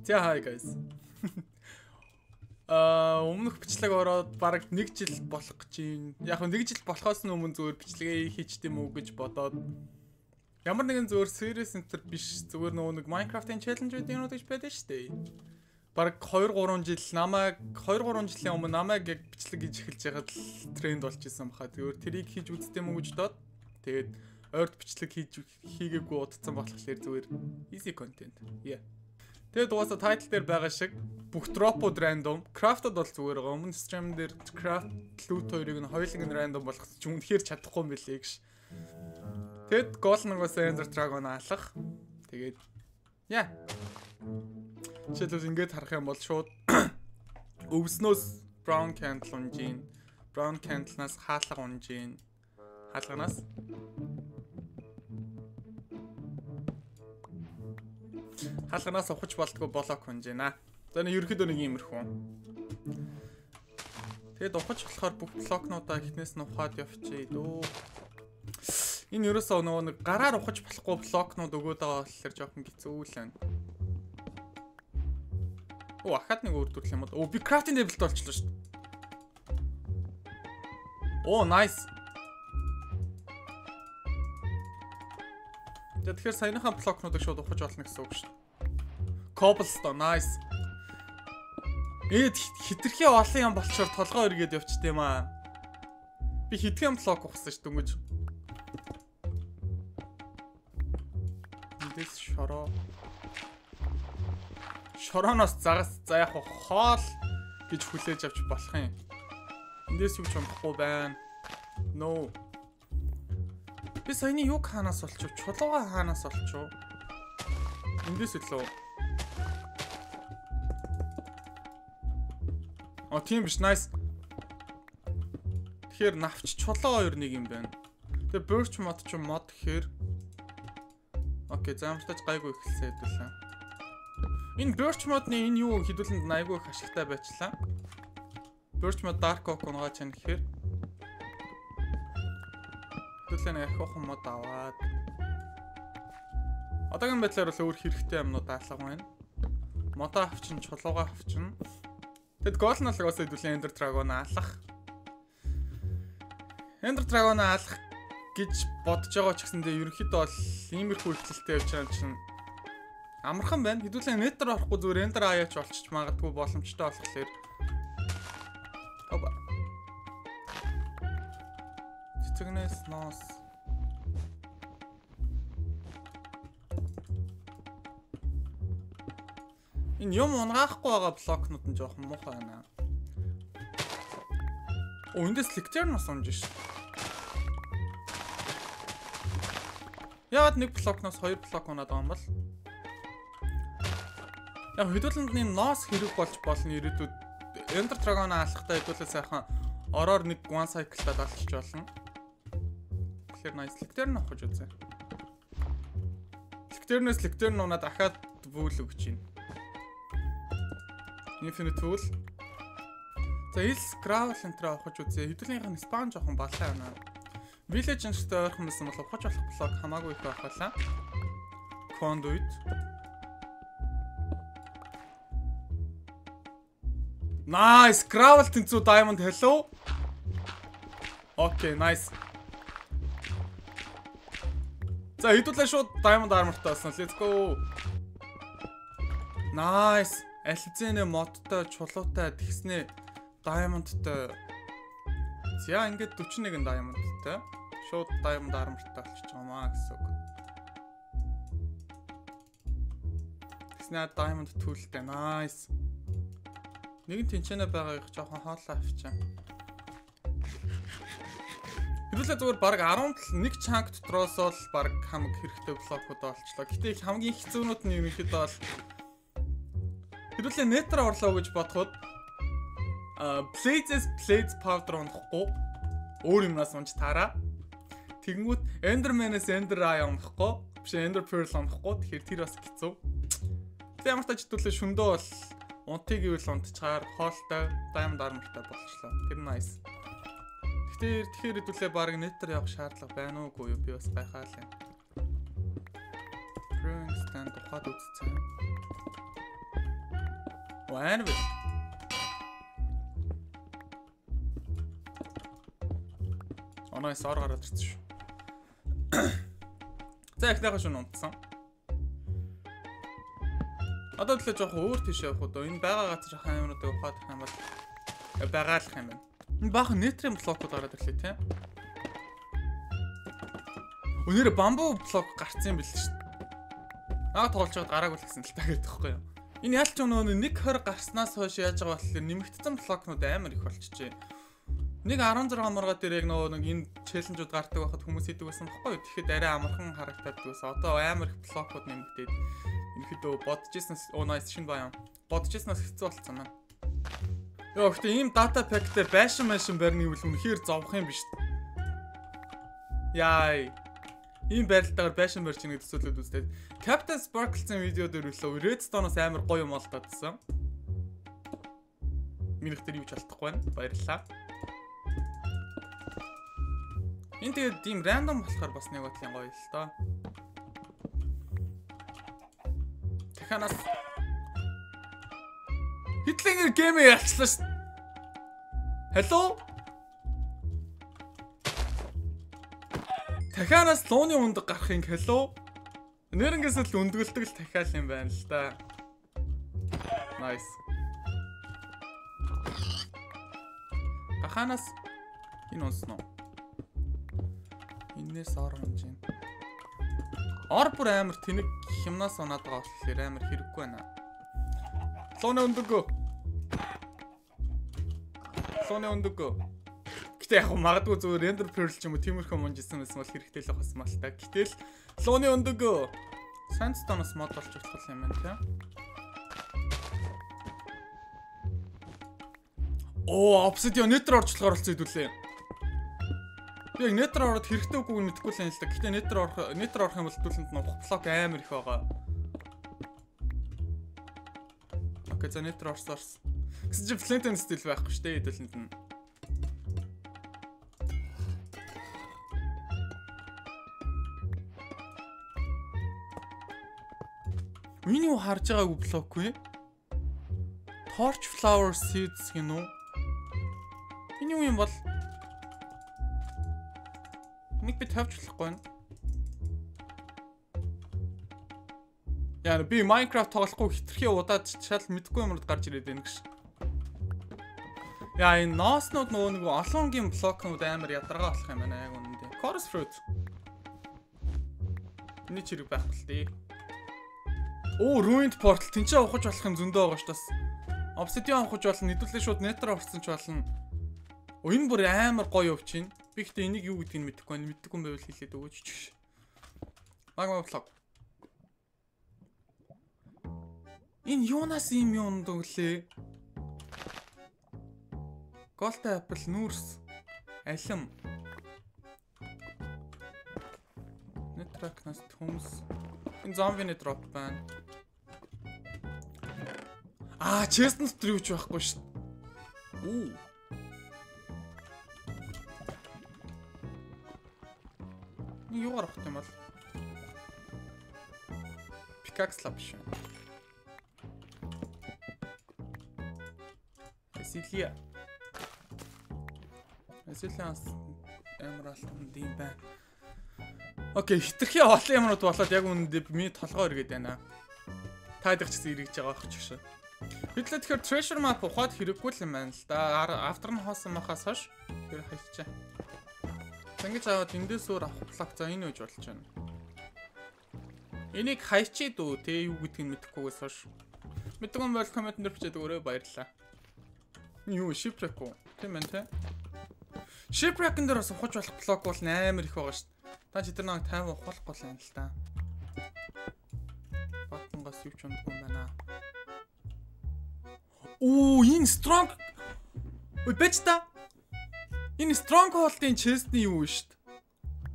За hi guys. Аа өмнөх бичлэг ороод баг 1 жил болох гэж юм. Яг нь 1 жил болохоос нь өмнө зүгээр бичлэгээ хийчт юм уу гэж бодоод ямар нэгэн зүгээр serious center биш зүгээр нөгөө нэг Minecraft-ын challenge уу гэж байдаг шүү дээ. Бараг 2 3 жил намайг 2 3 жилийн өмнө намайг яг бичлэг хийж эхэлж байгаад тренд болж исэн баха. Зүгээр тэрийг хийж үзтээ мүү гэж доод. Тэгээд ойрт бичлэг хийж хийгээгүй удацсан болохоор зүгээр easy content. Yeah. Тэгээд угаасаа тайтл дээр байгаа шиг бүх дропууд рандом, крафтод бол зүгээр байгаа. Өмнө стрим дээр крафт лут хоёрыг нь хоёуланг нь рандом болгох ч үнэхээр чадахгүй юм билээ гэж. Тэгэд гол нугаас Ender Dragon алах. Тэгээд яа. Жишээлбэл ингээд харах юм бол шууд өвснөөс brown candle унжийн. Brown candle-наас хаалга унжийн. Хаалганаас хаалганаас ухаж болдгоо блок хонж байна. За нэг ерөөхдөө нэг иймэрхүү. Тэгээд ухаж болохоор бүх блокнуудаа эхнээс нь ухаад явчихъя дөө. Энэ ерөөсөө нөгөө нэг гараар ухаж болохгүй блокнууд өгөөд байгаа болохоор жоохон хэцүү л байна. Оо ахаад нэг өөрдвөл юм уу? Оо би крафтинг дэвлэлт болчихлоо шүү дээ. Оо nice. Тэгэхээр саяныхаа блокнуудыг шууд ухаж болно гэсэн үг шүү дээ. Cobblestone nice. Эд хитрхи олон юм болчоор толгоо өргөд явчт юм аа. Би хитгэн блок ухсан ш дөнгөж. Эндээс шороо. Шорооноос загас за яг хоол гэж хүлээж авч болох юм. Эндээс юу ч юмхгүй байна. No. Би саяны юг хаанаас олчих? Чулууга хаанаас олчих? Эндээс үлээ. Оо тийм биш nice. Тэгэхээр навч чулуу хоёр нэг юм байна. Тэгээ birch mod ч мод гэхээр Окей, заамжтаж гайгүй эхэлсэн хэдүүлээ. Энэ birch mod-ны энэ юу хэдүүлэнд айгүй их ашигтай байчлаа. Birch mod dark oak унгаа чана гэхээр хэдүүлээ нэг ахиухан мод аваад Одоогийн байдлаар бол өөр хэрэгтэй юмнууд даалга байна. Модоо авчин, чулуугаа авчин. Тэгэд Golden Algos хэдүүлэн Ender Dragon алах. Ender Dragon алах гэж бодож байгаа ч гэсэндээ ерөнхийдөө бол иймэрхүү ихтэлтэй явж байгаа чинь амархан байна. Хэдүүлэн Nether орохгүй зүгээр Ender аяач болчих магадгүй боломжтой болохоор Оба. Цэцэгнээс ноос Энэ юм унгаахгүй байгаа блокнууд нь жоохон муухай байна. Оо эндээс лектер нас унж ш. Яагаад нэг блокноос хоёр блок унаад байгаа юм бол? Яг хөдөлгөөнд нэм ноос хэрэг болж болно ирээдүйд Ender Dragon алхахтаа хэдүүлээ сайхан ороор нэг one cycle-тад алчж болно. Тэгэхээр nice лектер нь авах гэж үзье. Лектернээс лектер нь унаад дахиад бүйл өгч байна. Infinite Tool. За ил Scrabble энтер авах гэж үзье. Хэдүүлгийнх нь спаун жоохон балаа байна. Village энтертэй ойрхон байсан бол ухаж болох блок хамаагүй их байх байлаа. Conduit. Nice, Scrabble тэнцүү Diamond hello. Окей, nice. За хэдүүлээ шууд Diamond armor-тай болсон. Let's go. Nice. Альцэнэ модтой, чулуутай, тэгснэ diamondтай. За ингээд 41 diamondтай. Шууд diamond armorтай болчихж байгаа маа гэсэн үг. Тэгснэ diamond toolтэй. Nice. Нэгэн тэнчэнэ байгаа их жоохон хоолоо авчаа. Хэрвээ зүгээр баг 11 чанк дотроос л баг хамаг хэрэгтэй блокууд олчлоо. Гэтэ хамгийн хэцүүнүүд нь ерөнхийдөө бол Хэдүүлээ нетер орлоо гэж бодоход а Blades Blades powder унахгүй өөр юмнаас унж таараа. Тэгэнгүүт Enderman-ээс Ender Eye унахгүй биш Ender Pearl унахгүй тэгэхээр тэр бас хэцүү. Тэг ямар ч хэдүүлээ шөндөө бол унтыг ивэл унтчаар хоолтой Diamond Armor-тай болчихлоо. Тэр nice. Тэгэхээр тэгэхээр хэдүүлээ баг нетер явах шаардлага байна уугүй юу би бас гайхаа л юм. Brewing stand ухаад үзсэн. Вайн бил. Оноо сар гараад ирсэн шүү. За ихнийхээ шун унтсан. Одоо төлөө жоох өөр тийш явах уу? Энэ байгаа газар хаамруудыг ухаад их юм бол байгаалах юм байна. Энэ баахан нэтрийн блокууд гараад ирлээ тийм. Өнөөдөр бамбу блок гарцсан юм шүү дээ. Аа тоглож байгаад гараагүй л гэсэн л таа гэдэг байхгүй юу? Энэ ялч өнөө нэг 20 гарснаас хойш яаж байгаа болохоор нэмэгдсэн блокнууд амар их болчихжээ. Нэг 16 мурга дээр яг нөгөө нэг энэ челленжууд гардаг байхад хүмүүс хийдэг байсан баггүй юу? Тэгэхэд арай амархан харагдаад байсан. Одоо амар их блокууд нэмэгдээд бодчихсон оо nice шин баян. Бодчихсноос хэцүү болцсон маань. Яа гэхдээ ийм дата пак дээр байшин машин барьны үл үнэхээр зовх юм биш. Яй. Ийм байралтайгаар байшин барьж гэдэг төсөөлөд үзтээд Captain Sparkle-ийн видео дээр үлээ Redstone-оос амар гоё юм олдоодсан. Минийх дээр юу ч алдахгүй байна. Баярлалаа. Энэ тэгээд тийм рандом болохоор бас нэг бодлын гоё л доо. Даханаас Хитлэнгэр геймээ ялчлаа ш. Hello? Дахианаас лууны ундаг гарахын hello? Нэрнгээс л өндгөлдөг л дахиал юм байна л да. Nice. Даханаас энэ унсан уу? Иннээс ор унж юм. Ор бүр амар тэнэг хямнаас унаад байгаа болохоор амар хэрэггүй байна. Лууны өндөгөө. Лууны өндөгөө. Гэтэ яг магадгүй зүгээр render pearl ч юм уу тиймэрхүү мунж исэн байсан бол хэрэгтэй л бас мал та. Гэтэл лууны өндөгөө. Sandstone-оос мод болж болох юм байна тийм. Оо, Obsidian Nether орчлохоор болсон хэдүүлээ. Би яг Nether ороод хэрэгтэй үгүй мэдэхгүй л юм л да. Гэтэ Nether орох Nether орох юм бол түлхэнд нух блок амар их байгаа. Окей, за Nether орсон. Гэсэн чи Flint and Steel байхгүй шүү дээ хэдүүлэнд нь. Миний юу харж байгаагүй блокгүй. Torch flower seeds гинүү. Энэ юу юм бол Нэг би тавьж болохгүй байна. Яа би Minecraft тоглохгүй хитрхи удаад шал мэдгүй юмрууд гарч ирээд байна гэж. Яа энэ носнууд нөгөө нэг олонгийн блокнууд амар ядаргаа болох юм байна яг үнэндээ. Chorus fruit. Эний чирэг байхгүй л дээ. Оо ruined portal тэнцээ ухаж болох юм зөндөө байгаа ш тас. Obsidian ухаж болно, нэдүүлээ шууд nether орсон ч болно. Оо энэ бүр амар гоё өвч чинь. Би гэхдээ энийг юу гэдгийг мэдэхгүй байна. Мэддэггүй юм байвал хэлээд өгөөч ч. Magma vlog. Энэ юунаас юм юм дөглөө? Gold apple нүүрс. Алим. Нетракнаас төмс. Энэ зомбины дроп байна. Аа, chestnut tree ч байхгүй шүү. Уу. юугаар авах юм бол пикакс лав биш байна. Эсилия. Эсилиас амар алтан дим байна. Окей, хитрхи олон юмнууд болоод яг үнэндээ миний толгой эргээд байна. Таадах ч гэсэн эргэж байгаа ах ч гэсэн. Битлээ тэгэхээр treasure map ухаад хэрэггүй л юм байна л да. After нь хоосон махаас хойш тэр хайчаа. Ингэж аваад эндээс өөр авах блок за энэ үж болж байна. Энийг хайчид үү те юу гэдгийг мэдэхгүйгээс хойш. Мэддэг юм бол коммент дээр бичээд өөрөө баярлалаа. Юу shipwreck уу? Тийм ээ те. Shipwreck-ын дээр бас ухаж болох блок бол амар их байгаа шүү. Та чи тэр нэг 50 ухуулахгүй л юм л та. Батангаас юу ч унтгүй юм байна. Оо, энэ strong. Ой, бэж та. Энэ Stronghold-ын chest-ний юу вэ шүү дээ?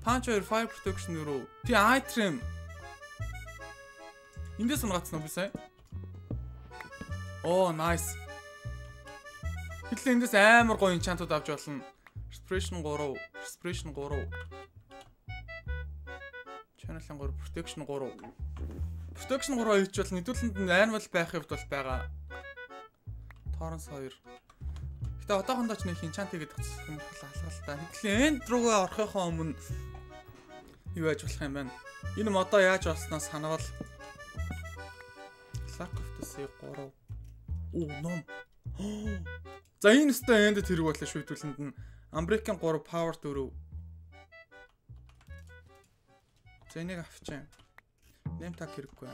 Punch 2 fire protection руу. Тий item. Эндээс унгацсан уу сая? Оо, nice. Хэдлээ эндээс амар гоё enchant-ууд авч болно. Respiration 3, Respiration 3. Channel-ын 3, Protection 3. Protection 3 хийж бол нэдүүлэнд annual байхын хувьд бол байгаа. Torrens 2. Гэтэ одоохондоо ч нэг enchant гэдэг алгал та. Хэдлийн end руугаа орохынхоо өмнө юу яаж болох юм бэ? Энэ модоо яаж болсноо санавал Lack of the Sea 3. Оо, ном. За энэ өстой энд тэрэг болоо шүйдүүлэнд нь American 3 Power 4. За энийг авчаа. Нэм так хэрэггүй.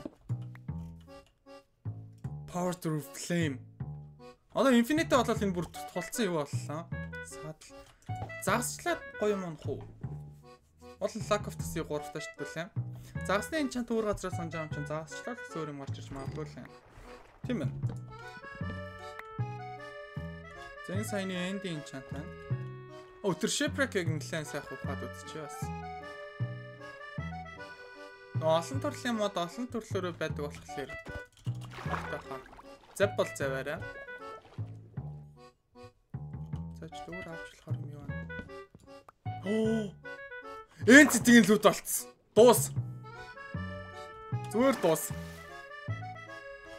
Power 4 Flame. Одоо Infinity болол энэ бүр тулцсан юу боллоо. Садл. Загасчлаад гоё юм уу? Бол Lack of the Sea 3 таа шийдвэрлээ. Загасны энчант өөр газраас санаж байгаа юм чинь загасчлаад өөр юм гарч ирж магадгүй л юм. Тийм ээ. Зэн саяны эндийн энчант байна. Өтөр shipwreck-ийг нэлээд сайхан ухаад үзчихээ бас. Олон төрлийн мод олон төрлөөрөө байдаг болохоор багтаахаа. Зав бол заваараа. За ч өөр авч болохоор юм юу вэ? Оо! Энд цэцгийн лүүд болцсон. Дуус. Зүгээр дуус.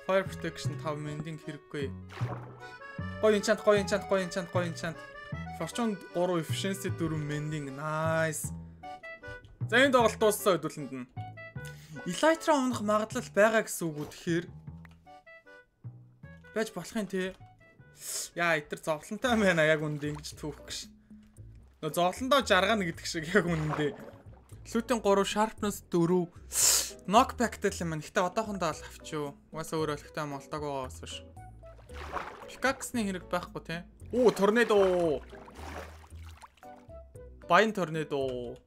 Fire protection 5 мендинг хэрэггүй. Гоё enchant, гоё enchant, гоё enchant, гоё enchant. Fortune 3 efficiency 4 mending. Nice. За энэ тоглолт дууссан хэдүүлэнд нь. Elytra унах магадлал байгаа гэсэн үг үү тэгэхээр байж болох юм те. Яа, итэр зовлонтой байна яг үндэ ингэж түүх гэж. Нөө зовлондоо жаргана гэдэг шиг яг үндэ. Лүтэн 3 sharpness 4 knockbackтэй л юм. Гэтэ одоохондоо л авчив. Угаасаа өөрөө л ихтэй молдог байгаас биш. Pickaxe-ны хэрэг байхгүй те. Оо, торнадо. Байн торнадо.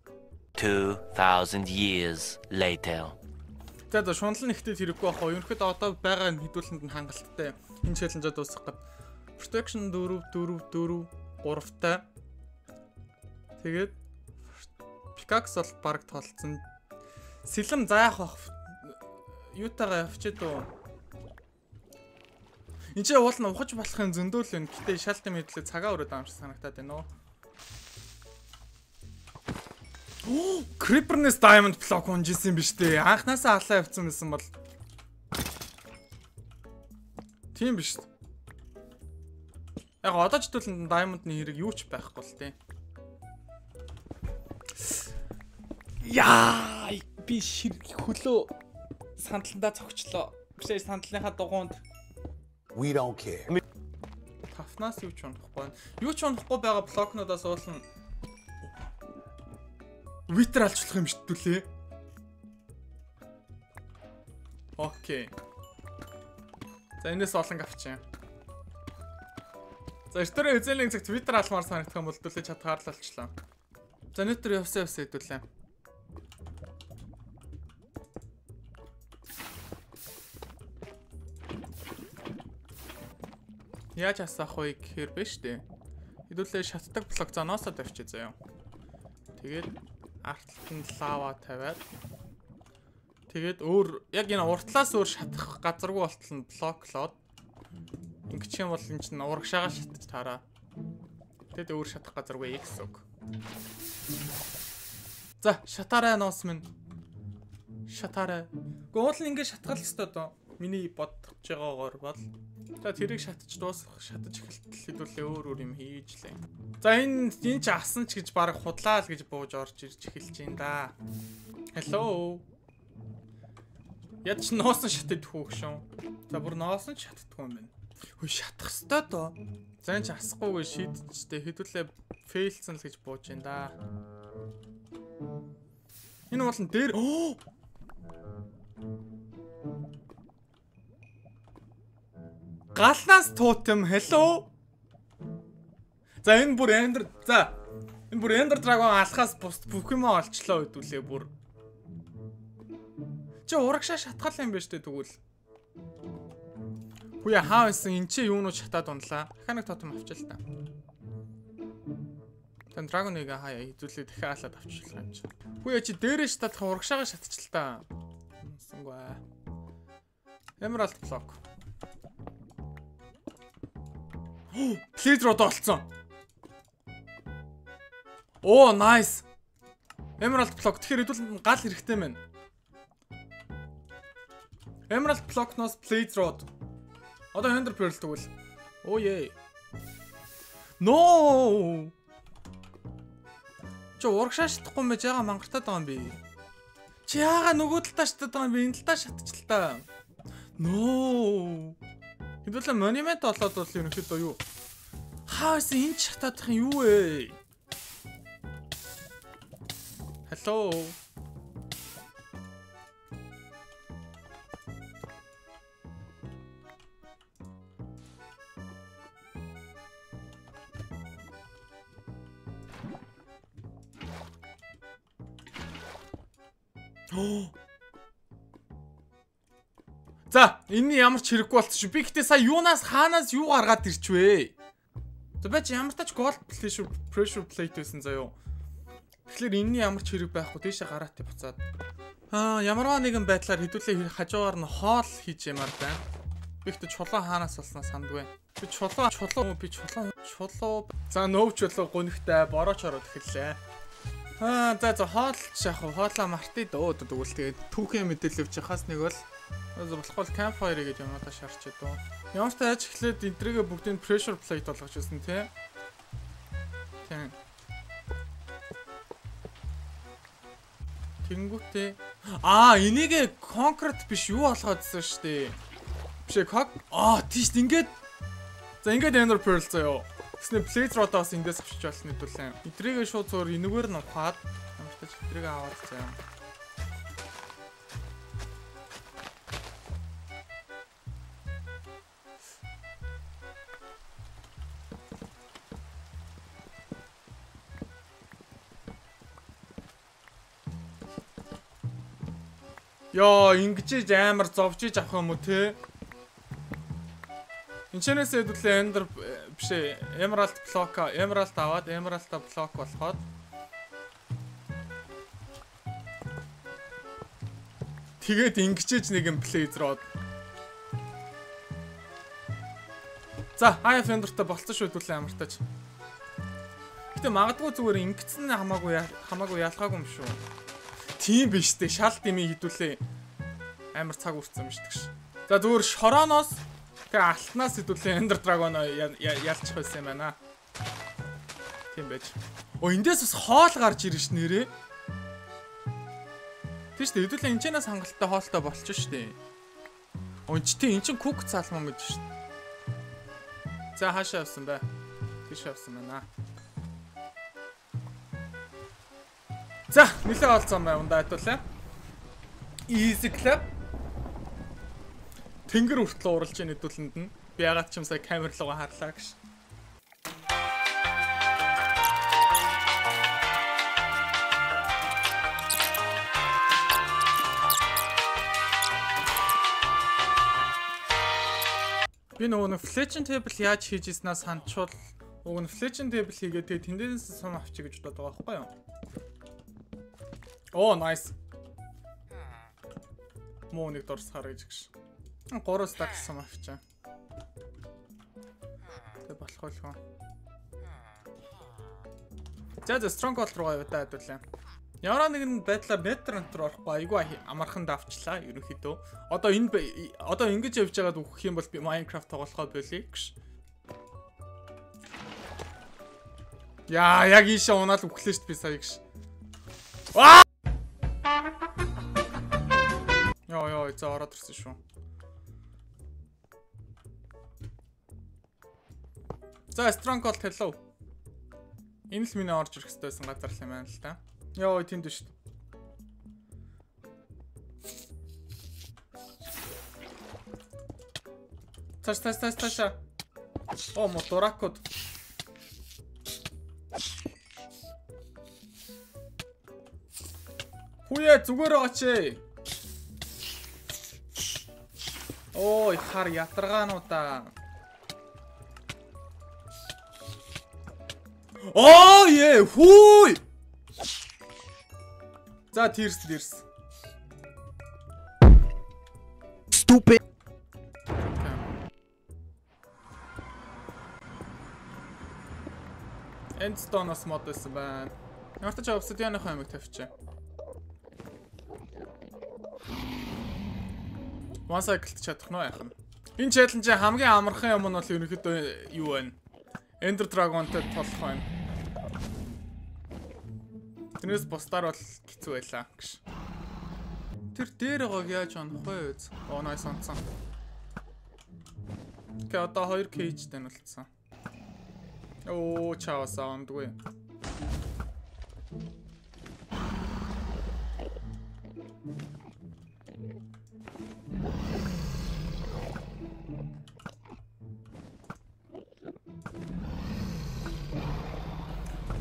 2000 years later. За за шунал нь ихтэй хэрэггүй уу? Ерөнхийдөө одоо байгаа хэдүүлэнд нь хангалттай. Энэ челленжаа дуусгах гээд protection 4 4 4 3-тай. Тэгээд pickaxe бол баг толцсон. Сэлэм заах бах. Юутагаа явчихэд үү? Энд чи уулна ухаж болохын зөндөөл байна. Гэтэ шалтын мэдлээ цагаа өрөөд шиг санагтаад байна уу? Creeper-нess diamond block унжсэн биш үү? Анханасаа алаа явцсан байсан бол Тийм биш үү? Яг одоо ч төлөнд diamond-ны хэрэг юу ч байхгүй л тий. Яа, би шир хөлөө сандалдаа цогчлоо. Бишээ сандалныхаа дугуунд We don't care. тафнаас юу ч унахгүй байна. Юу ч унахгүй байгаа блокнуудаас уулна Витер алчлах юм шттүлээ. Окей. За энэс олон авчих. За эртөө эзэлийн цагт Twitter алмаар санагдах юм бол дүүлээ чадхаар л алчлаа. За нэтэр явсаа явсаа хэдүүлээ. Яаж асаах вэ гэхээр биш үү? Хэдүүлээ шатдаг блок заноосоо тавьчих заяа. Тэгээд артлт нь лава тавиад тэгээд өөр яг энэ уртлаас өөр шатах газаргүй болтол нь блоклоод ингэж юм бол энэ чинь урагшаага шатаж таараа. Тэгээд өөр шатах газаргүй X үг. За, шатаарай ноос минь. Шатаарай. Гэхдээ уул нь ингэ шатгал өстой доо. Миний бодож байгаагаар бол За тэрийг шатаж дуусгах, шатаж эхэлтэл хэдүүлээ өөр өөр юм хийж лээ. За энэ энэ ч асан ч гэж баг худлаа л гэж бууж орж ирж эхэлж байна да. Hello. Яд ч ноосон шатад хөөгшөн. За бүр ноосон ч шатдаггүй юм байна. Хөө шатах ёстой доо. За энэ ч асахгүйгээ шийдчихтэй хэдүүлээ фейлцэн л гэж бууж байна да. Энэ бол нь дээр Галнаас тотем hello. За энэ бүр Ender за энэ бүр Ender Dragon алхаас бус юм олчлоо хэдүүлээ бүр. Чи урагшаа шатгал юм байна штэ тэгвэл. Хүүе хаа байсан эн чи юунууд шатаад унлаа. Нэг тотем авчил та. Тэн Dragon-ыг хаяа хэдүүлээ дахиад авчлаа юм чи. Хүүе чи дээрээ шатаад урагшаага шатчихл та. Сонсонгүй. Emerald block. Плейдрод олцсон. Оо, nice. Emerald block тэгэхээр хэдүүл гал хэрэгтэй мэн. Emerald block-ноос Blade Rod. Одоо Ender Pearl тэгвэл. Оо е. No! Чи урагшаа шатахгүй мэж яага мангартаад байгаа юм би. Чи яага нөгөө талдаа шатаад байгаа юм би энэ талдаа шатчихлаа. No! Хэдүүлээ монумент болоод бол ерөнхийдөө юу? Хаас энэ шатаадах юм юу вэ? Hello. За, энэ ямар ч хэрэггүй болчих. Би гэтээ сая юунаас хаанаас юу гаргаад ирчвэ? За бач ямар тач gold pressure pressure plate байсан заяо. Тэгэхээр энэний ямар ч хэрэг байхгүй тийшээ гараатыг буцаад. Аа, ямарваа нэгэн байдлаар хэдүүлээ хажуугаар нь хоол хийж ямаар байна. Би ихтэй чулуу хаанаас олсноо сандгүй. Би чулуу чулуу би чулуу чулуу. За нөөв чулуу гүнхтэй борооч ороод эхэллээ. Аа, за за хоол шах хоолоо мартыг дөө дөгөл тэгээд түүхэн мэдээлэл өгч хаас нэг бол болохгүй campfire гэж юм одоо шарч дөө. Ямар ч тааж эхлээд энтрийгээ бүгдийг pressure plate болгож байсан тий. Тийм. Тэнгүүтээ аа энийг concrete биш юу болгоодсэн шүү дээ. Биш ээ аа тийш ингээд за ингээд ender pearl заяо. Тэснэ rod-оос ингээс авчиж болно хэдүүлээ. Эдрийгээ шууд зөөр энэгээр нь ухаад тааж эдрийгээ аваад заяа. Йоо, ингэжээж амар зовжиж авах юм уу те? Энчнээс хэдүүлээ эндер биш ээ, Emerald block, Emerald аваад Emerald block болоход Тэгээд ингэжээж нэг юм blaze род. За, хаяа фендертэй болцсон шүү хэдүүлээ амартаач. Гэтэ магадгүй зүгээр ингэсэн хамаагүй хамаагүй ялгаагүй юм шүү. Тийм биш үү? Шал дими хідүүлээ амар цаг үрцсэн юм шүү дээ. За зүгээр шороноос тэгээ алтнаас хэдүүлээ эндер драгоно ялчих байсан юм байна. Тийм байж. Оо эндээс бас хоол гарч ирж ш нэрээ. Тийш дээ хэдүүлээ энэ ч нэ сангалттай хоолтой болчих шүү дээ. Ончтын эн чин кук цаалмаа гэж шүү дээ. За хаашаа явсан бэ? Тийш явсан байна. За, нэлээд олцсон байна ундаа хэвлээ. Easy club Тэнгэр хүртлээ уралж ийн хэдүүлэнд нь. Би ягаад ч юм сая камер руу харлаа гэж. Би нөгөө нэг fletching table яаж хийж ийснээс хандчвал нөгөө нэг fletching table хийгээд тэгээ тэндээс сум авчиг гэж боддог байхгүй юу? Оо, nice. Муу нэг дурсахаар гэж гэж. 3 stack сум авчаа. Тэг болох байлгүй. За за stronghold руу яваа даа хэдүүлээ. Ямар нэгэн байдлаар метрант руу орохгүй айгүй амархан давчлаа ерөнхийдөө. Одоо энэ одоо ингэж явж байгаад үхэх юм бол би Minecraft тоглохоо болъё гэж. Яа, яг ийшээ унаал үхлээ шүү би сая гэж. Йоо йоо за ороод ирсэн шүү. За Stronghold hello. Энэ л миний орж ирэх хэвээр байсан газар л юм байна л та. Йоо тэнд дээ. Таш таш таш таш. О, мо дуракод. Хүүе зүгээр байгаач ээ. Ой, хар ятаргаануудаа. Оо е хүй. За тэрс тэрс. Stupid. Endstone-оос мод байсан байна. Ямар ч obsidian-ын хэмиг тавьчих. One cycle чадах нь яах нь. Энэ челленж хамгийн амархан юм нь бол ерөнхийдөө юу вэ? Ender Dragon-тэй толох байна. Тэрнээс бусдаар бол хэцүү байлаа гэж. Тэр дээр байгааг яаж онох вэ? Оо nice онцсон. Окей, одоо 2 кейж танилцсан. Оо, чао саундгүй.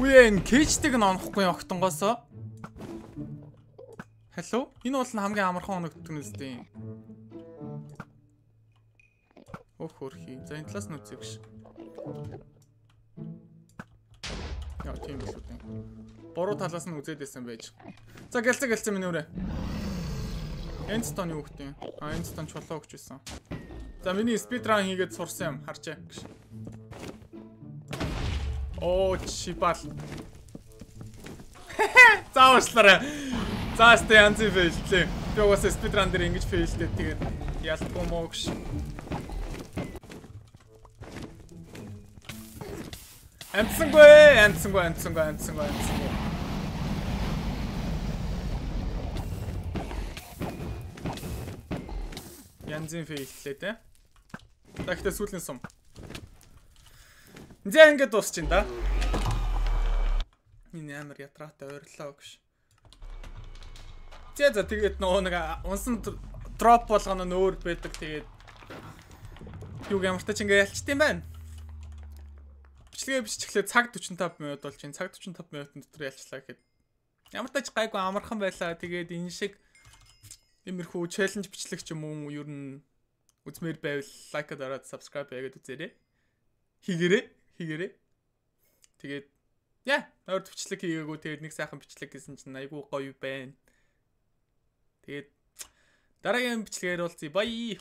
Үе энэ кейжтиг нь онохгүй огтонгоосоо. Халло? Энэ бол хамгийн амархан оногддог нь үстэй. Өх хөрхи. За энэ талаас нь үзье гэж. Яа тийм биш үү. Буруу талаас нь үзээд байсан байж. За гэлцэг гэлцэг минь өрөө. Эндстон юу юм? А эндстон чулуу өгч байсан. За миний спидран хийгээд сурсан юм харчаа гэж. Оо чипал. Заавчлаарай. За сте янз фейлтлээ. Би угаасаа спидран дээр ингэж фейлтэй тэгээд ялтгүй мó гэж. Амтсангүй, амтсангүй, амтсангүй, амтсангүй, амтсангүй. Янзын фейлтлээ те. Дахиад сүүлийн сум. Зэ ингээд дуусчин да. Энэ амар ятраатай ойрлоо гэж. За за тэгээд нөгөө нэг унсан дроп болгоно нөөр байдаг тэгээд юу гэмэртэй ч ингээ ялчт юм байна. Бичлэгээ биччихлээ цаг 45 минут болж байна. Цаг 45 минутын дотор ялчлаа гэхэд ямар тач гайгүй амархан байлаа. Тэгээд энэ шиг Имэрхүү челленж бичлэг ч юм уу ер нь үзмээр байвал лайк дараад subscribe яагаад үзээрэй. Хийгээрэй, хийгээрэй. Тэгээд яа, өөр бичлэг хийгээгүй тэгээд нэг сайхан бичлэг гэсэн чинь айгүй гоё байна. Тэгээд дараагийн бичлэгээр уулзъя. Бай.